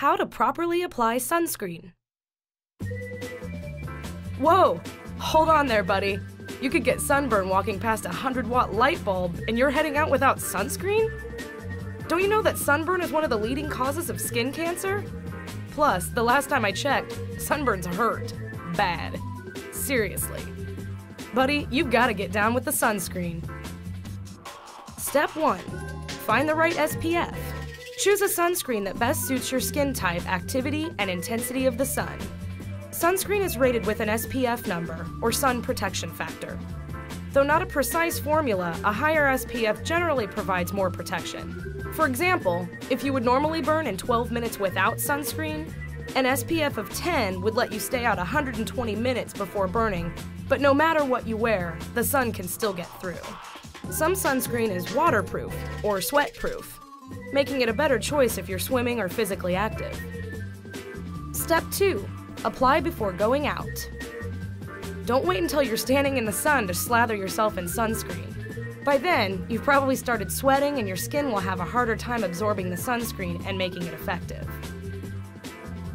How to properly apply sunscreen. Whoa! Hold on there, buddy. You could get sunburn walking past a 100 watt light bulb and you're heading out without sunscreen? Don't you know that sunburn is one of the leading causes of skin cancer? Plus, the last time I checked, sunburns hurt. Bad. Seriously. Buddy, you've got to get down with the sunscreen. Step 1 Find the right SPF. Choose a sunscreen that best suits your skin type, activity, and intensity of the sun. Sunscreen is rated with an SPF number, or sun protection factor. Though not a precise formula, a higher SPF generally provides more protection. For example, if you would normally burn in 12 minutes without sunscreen, an SPF of 10 would let you stay out 120 minutes before burning, but no matter what you wear, the sun can still get through. Some sunscreen is waterproof or sweat-proof, making it a better choice if you're swimming or physically active. Step 2. Apply before going out. Don't wait until you're standing in the sun to slather yourself in sunscreen. By then, you've probably started sweating and your skin will have a harder time absorbing the sunscreen and making it effective.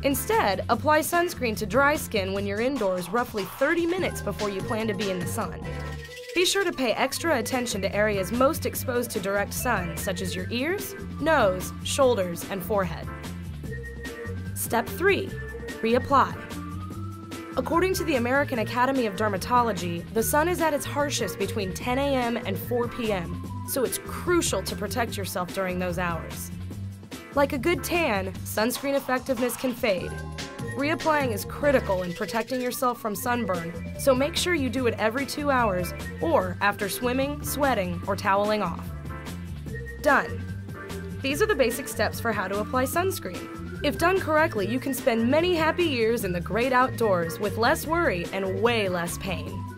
Instead, apply sunscreen to dry skin when you're indoors roughly 30 minutes before you plan to be in the sun. Be sure to pay extra attention to areas most exposed to direct sun, such as your ears, nose, shoulders, and forehead. Step 3 Reapply. According to the American Academy of Dermatology, the sun is at its harshest between 10 a.m. and 4 p.m., so it's crucial to protect yourself during those hours. Like a good tan, sunscreen effectiveness can fade. Reapplying is critical in protecting yourself from sunburn, so make sure you do it every two hours or after swimming, sweating, or toweling off. Done. These are the basic steps for how to apply sunscreen. If done correctly, you can spend many happy years in the great outdoors with less worry and way less pain.